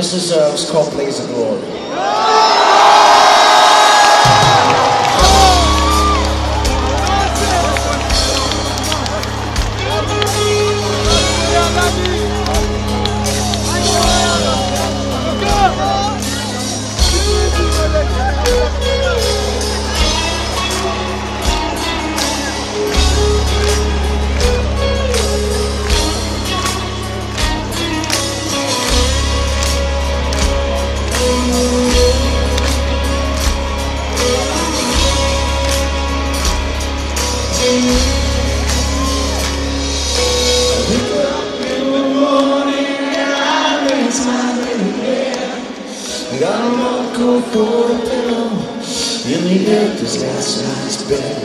This is uh, it's called Blaze of Glory. For pillow in the empty last night's bed.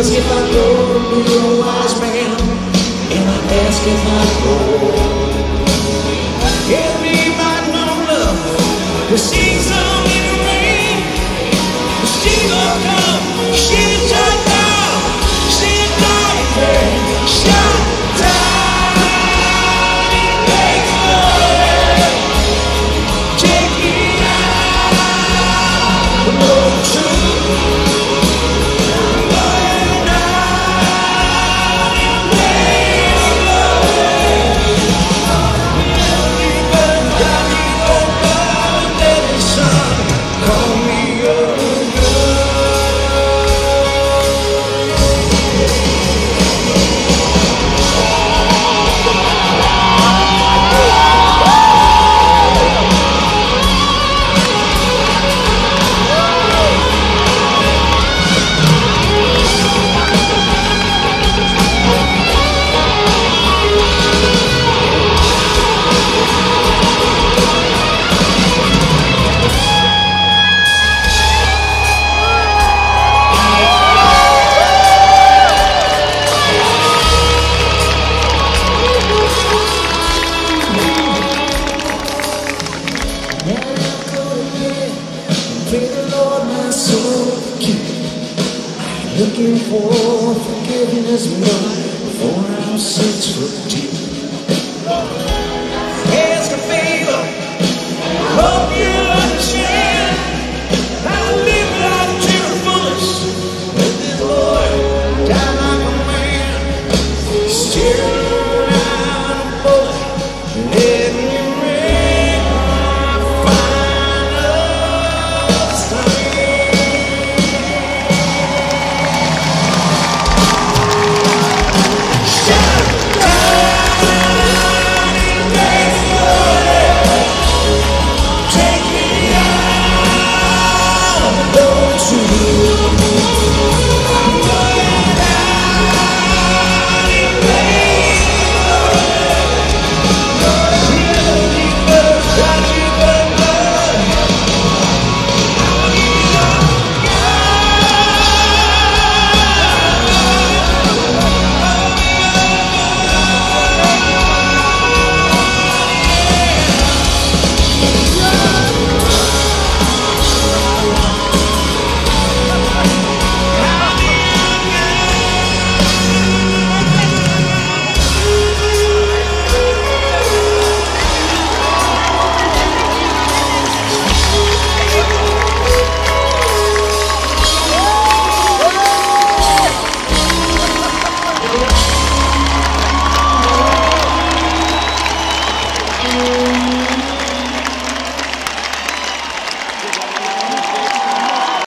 Ask if I go to a wise man, and I ask if I go. Everybody know love, the season in the rain. She gon' come, she turn down, she down, shut down. Make love, take me out, Looking for forgiveness, but for our sins for deep.